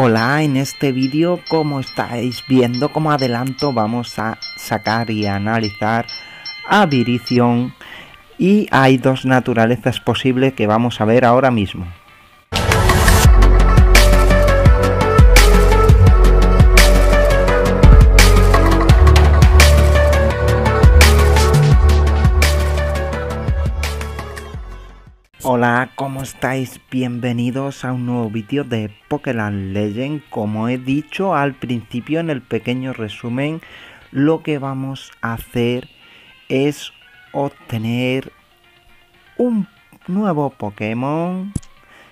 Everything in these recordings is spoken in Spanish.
Hola, en este vídeo como estáis viendo como adelanto vamos a sacar y analizar a Virizion y hay dos naturalezas posibles que vamos a ver ahora mismo. Hola, ¿cómo estáis? Bienvenidos a un nuevo vídeo de Pokémon Legend. Como he dicho al principio en el pequeño resumen, lo que vamos a hacer es obtener un nuevo Pokémon.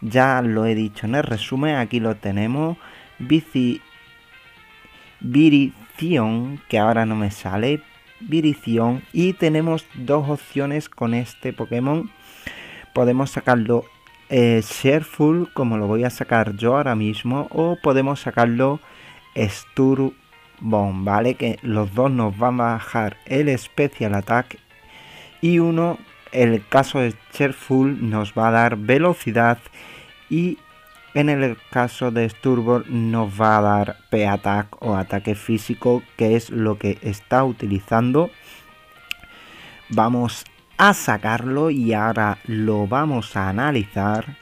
Ya lo he dicho en el resumen, aquí lo tenemos. Bici... Virizion, que ahora no me sale. Virizion. Y tenemos dos opciones con este Pokémon podemos sacarlo eh, Shareful, como lo voy a sacar yo ahora mismo, o podemos sacarlo Sturbomb, ¿vale? Que los dos nos van a bajar el Special Attack y uno, el caso de Shareful, nos va a dar velocidad y en el caso de Sturbo nos va a dar P-Attack o ataque físico, que es lo que está utilizando. Vamos a sacarlo y ahora lo vamos a analizar.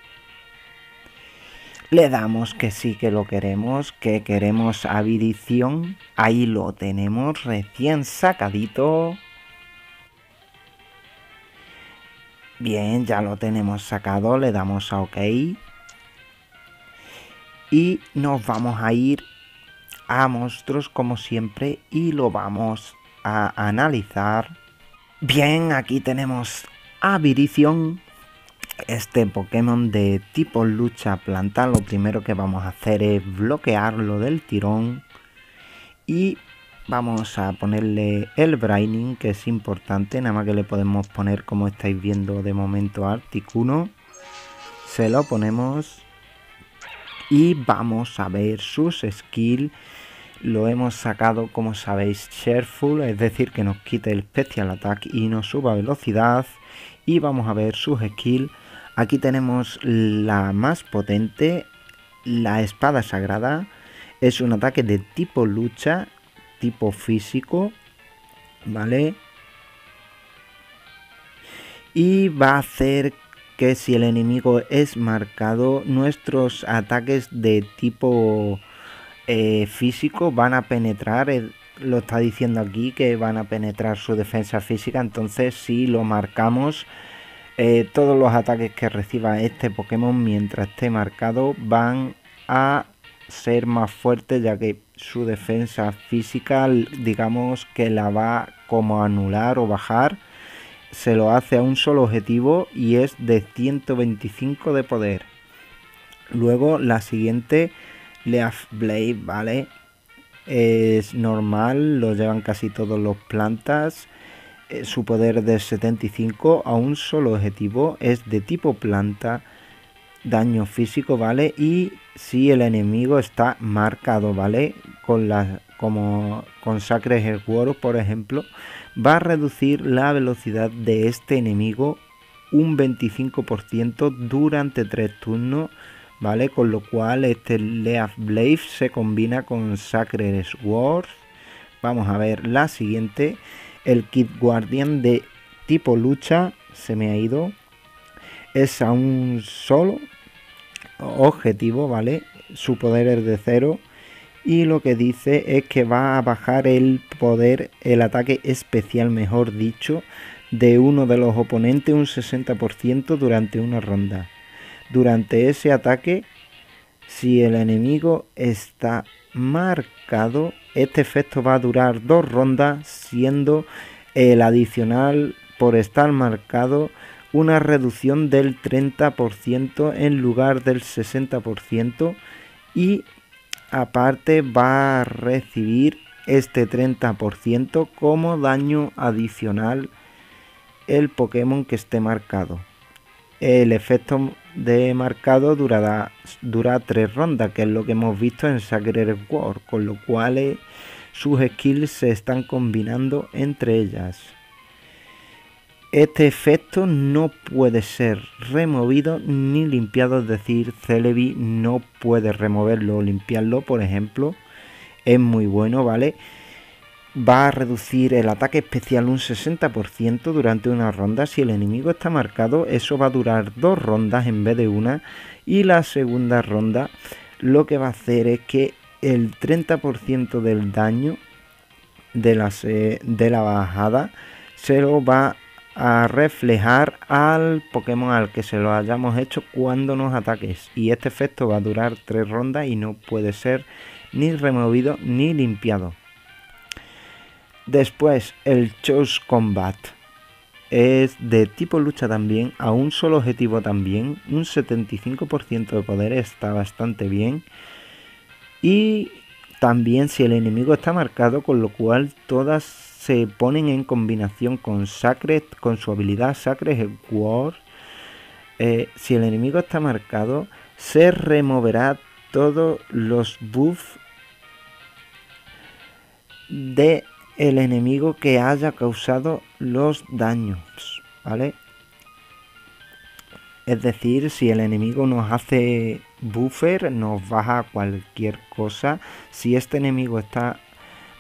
Le damos que sí que lo queremos, que queremos habilitación. Ahí lo tenemos recién sacadito. Bien, ya lo tenemos sacado, le damos a OK. Y nos vamos a ir a monstruos como siempre y lo vamos a analizar. Bien, aquí tenemos a Virizion, este Pokémon de tipo lucha planta. Lo primero que vamos a hacer es bloquearlo del tirón y vamos a ponerle el Braining, que es importante. Nada más que le podemos poner, como estáis viendo de momento, Articuno. Se lo ponemos y vamos a ver sus skills lo hemos sacado como sabéis Shareful, es decir que nos quite el Special Attack y nos suba velocidad. Y vamos a ver sus skills aquí tenemos la más potente la espada sagrada. Es un ataque de tipo lucha tipo físico vale y va a hacer que si el enemigo es marcado nuestros ataques de tipo eh, físico van a penetrar, lo está diciendo aquí que van a penetrar su defensa física, entonces si lo marcamos, eh, todos los ataques que reciba este Pokémon mientras esté marcado van a ser más fuertes ya que su defensa física digamos que la va como anular o bajar se lo hace a un solo objetivo y es de 125 de poder. Luego la siguiente Leaf Blade, ¿vale? Es normal, lo llevan casi todos los plantas. Eh, su poder de 75 a un solo objetivo es de tipo planta. Daño físico, ¿vale? Y si el enemigo está marcado, ¿vale? Con la, como con Sacred World, por ejemplo, va a reducir la velocidad de este enemigo un 25% durante 3 turnos ¿vale? Con lo cual este Leaf Blade se combina con Sacred Sword. Vamos a ver la siguiente. El Kit Guardian de tipo lucha se me ha ido. Es a un solo objetivo, ¿vale? Su poder es de cero. Y lo que dice es que va a bajar el poder, el ataque especial, mejor dicho, de uno de los oponentes un 60% durante una ronda. Durante ese ataque, si el enemigo está marcado, este efecto va a durar dos rondas, siendo el adicional por estar marcado una reducción del 30% en lugar del 60% y aparte va a recibir este 30% como daño adicional el Pokémon que esté marcado. El efecto de marcado durará, dura tres rondas, que es lo que hemos visto en Sacred War, con lo cual eh, sus skills se están combinando entre ellas. Este efecto no puede ser removido ni limpiado, es decir, Celebi no puede removerlo o limpiarlo, por ejemplo. Es muy bueno, ¿vale? Va a reducir el ataque especial un 60% durante una ronda. Si el enemigo está marcado, eso va a durar dos rondas en vez de una. Y la segunda ronda lo que va a hacer es que el 30% del daño de la, de la bajada se lo va a reflejar al Pokémon al que se lo hayamos hecho cuando nos ataques. Y este efecto va a durar tres rondas y no puede ser ni removido ni limpiado. Después el Chose Combat es de tipo lucha también, a un solo objetivo también, un 75% de poder está bastante bien. Y también si el enemigo está marcado, con lo cual todas se ponen en combinación con Sacred, con su habilidad Sacred War. Eh, si el enemigo está marcado, se removerá todos los buffs de el enemigo que haya causado los daños, ¿vale? Es decir, si el enemigo nos hace buffer, nos baja cualquier cosa. Si este enemigo está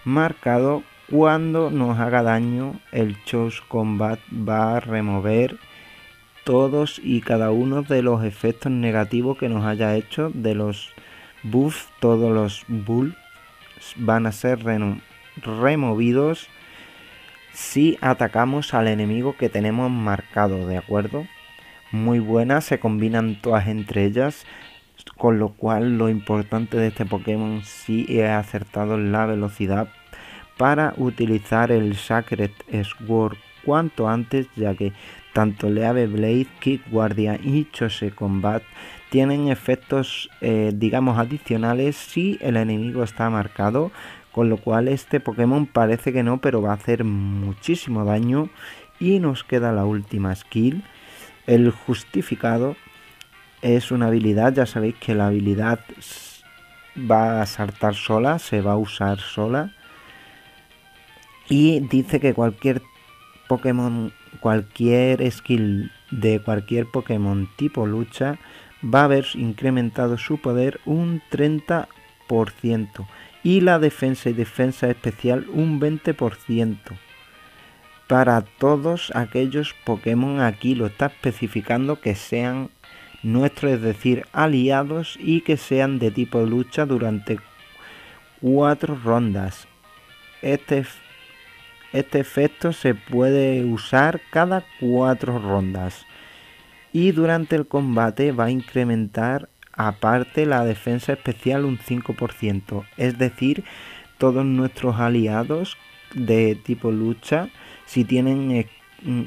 marcado, cuando nos haga daño, el Chose Combat va a remover todos y cada uno de los efectos negativos que nos haya hecho de los buffs, todos los bulls van a ser removidos si atacamos al enemigo que tenemos marcado, ¿de acuerdo? Muy buenas, se combinan todas entre ellas, con lo cual lo importante de este Pokémon sí he acertado la velocidad para utilizar el Sacred Sword cuanto antes, ya que tanto Leave Blade, Kick Guardia y Chose Combat tienen efectos, eh, digamos, adicionales si el enemigo está marcado, con lo cual este Pokémon parece que no, pero va a hacer muchísimo daño. Y nos queda la última skill, el justificado. Es una habilidad, ya sabéis que la habilidad va a saltar sola, se va a usar sola. Y dice que cualquier Pokémon, cualquier skill de cualquier Pokémon tipo lucha va a haber incrementado su poder un 30% y la defensa y defensa especial un 20%. Para todos aquellos Pokémon aquí lo está especificando que sean nuestros, es decir, aliados y que sean de tipo lucha durante cuatro rondas. Este, este efecto se puede usar cada cuatro rondas y durante el combate va a incrementar aparte la defensa especial un 5%. Es decir, todos nuestros aliados de tipo lucha, si tienen... Eh, mm,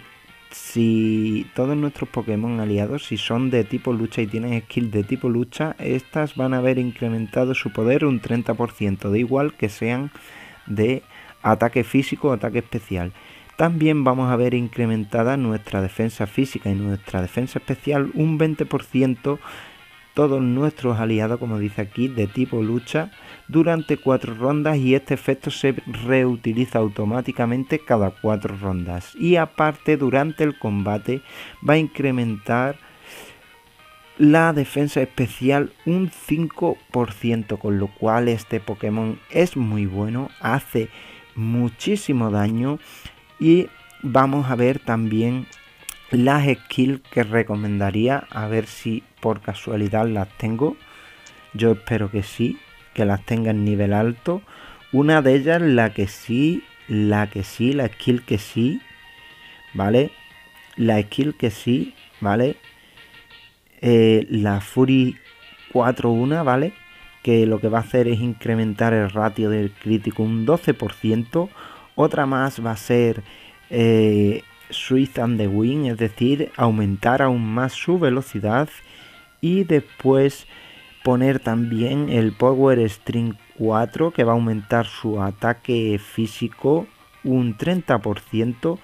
si todos nuestros Pokémon aliados, si son de tipo lucha y tienen skill de tipo lucha, estas van a haber incrementado su poder un 30%, de igual que sean de ataque físico o ataque especial. También vamos a ver incrementada nuestra defensa física y nuestra defensa especial un 20% todos nuestros aliados, como dice aquí, de tipo lucha durante cuatro rondas y este efecto se reutiliza automáticamente cada cuatro rondas. Y aparte, durante el combate va a incrementar la defensa especial un 5%, con lo cual este Pokémon es muy bueno, hace muchísimo daño y vamos a ver también las skills que recomendaría, a ver si por casualidad las tengo. Yo espero que sí, que las tenga en nivel alto. Una de ellas, la que sí, la que sí, la skill que sí, ¿vale? La skill que sí, ¿vale? Eh, la Fury 4-1, ¿vale? Que lo que va a hacer es incrementar el ratio del crítico un 12%. Otra más va a ser eh, Swift and the Wing, es decir, aumentar aún más su velocidad y después poner también el Power String 4 que va a aumentar su ataque físico un 30%,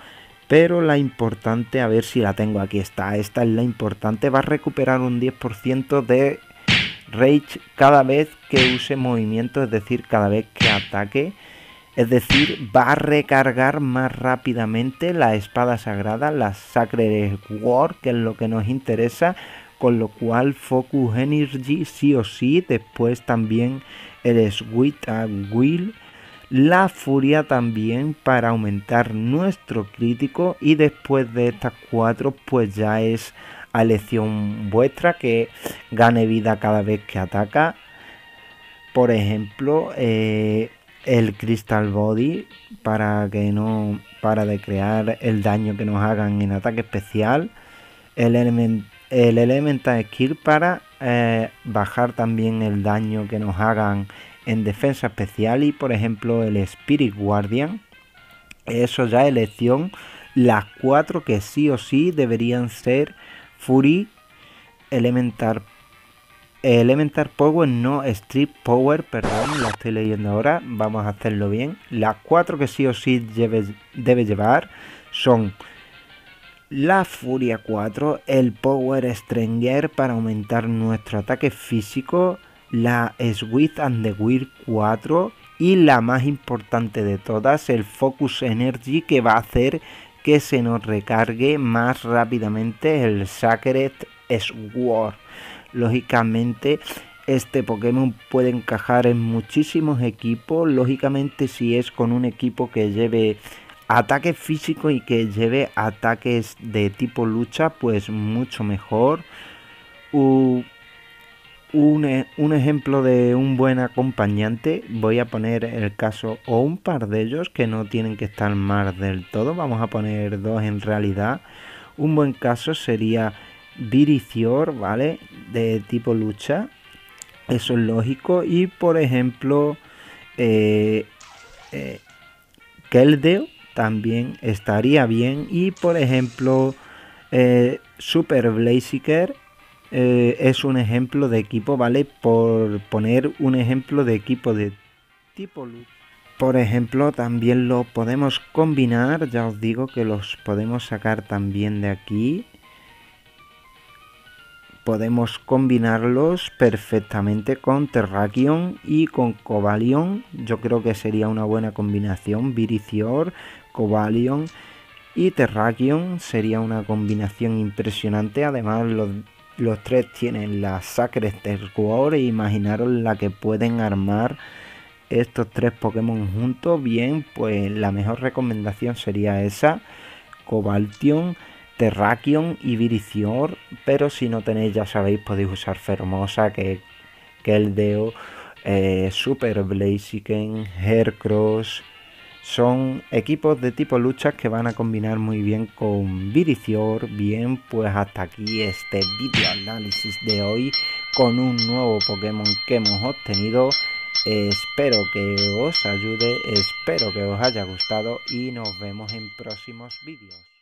pero la importante, a ver si la tengo aquí está, esta es la importante, va a recuperar un 10% de Rage cada vez que use movimiento, es decir, cada vez que ataque Es decir, va a recargar más rápidamente la espada sagrada, la Sacred War, que es lo que nos interesa, con lo cual Focus Energy sí o sí, después también el Sweet Will, la Furia también para aumentar nuestro crítico y después de estas cuatro pues ya es a elección vuestra que gane vida cada vez que ataca. Por ejemplo, eh, el Crystal Body para que no para de crear el daño que nos hagan en ataque especial. El, el Elemental Skill para eh, bajar también el daño que nos hagan en defensa especial. Y por ejemplo el Spirit Guardian. Eso ya elección. Las cuatro que sí o sí deberían ser Fury, Elemental Elemental Power, no Street Power, perdón, la estoy leyendo ahora, vamos a hacerlo bien. Las cuatro que sí o sí debe, llevar son la Furia 4, el Power Strenger para aumentar nuestro ataque físico, la Swift and the Will 4 y la más importante de todas, el Focus Energy que va a hacer que se nos recargue más rápidamente el Sacred Sword lógicamente este Pokémon puede encajar en muchísimos equipos. Lógicamente si es con un equipo que lleve ataque físico y que lleve ataques de tipo lucha, pues mucho mejor. un, un, ejemplo de un buen acompañante, voy a poner el caso o un par de ellos que no tienen que estar mal del todo. Vamos a poner dos en realidad. Un buen caso sería Viricior, ¿vale? De tipo lucha. Eso es lógico. Y por ejemplo, eh, eh, Keldeo también estaría bien. Y por ejemplo, eh, Super Blaziker es un ejemplo de equipo, ¿vale? Por poner un ejemplo de equipo de tipo lucha. Por ejemplo, también lo podemos combinar, ya os digo que los podemos sacar también de aquí podemos combinarlos perfectamente con Terrakion y con Cobalion. Yo creo que sería una buena combinación. Viricior, Cobalion y Terrakion sería una combinación impresionante. Además, los, tres tienen la Sacred War e imaginaros la que pueden armar estos tres Pokémon juntos. Bien, pues la mejor recomendación sería esa. Cobaltion Terrakion y Viricior, pero si no tenéis, ya sabéis, podéis usar Fermosa, que, que el Deo, eh, Super Blaziken, Hercross. Son equipos de tipo lucha que van a combinar muy bien con Viricior. Bien, pues hasta aquí este video análisis de hoy con un nuevo Pokémon que hemos obtenido. Espero que os ayude, espero que os haya gustado y nos vemos en próximos vídeos.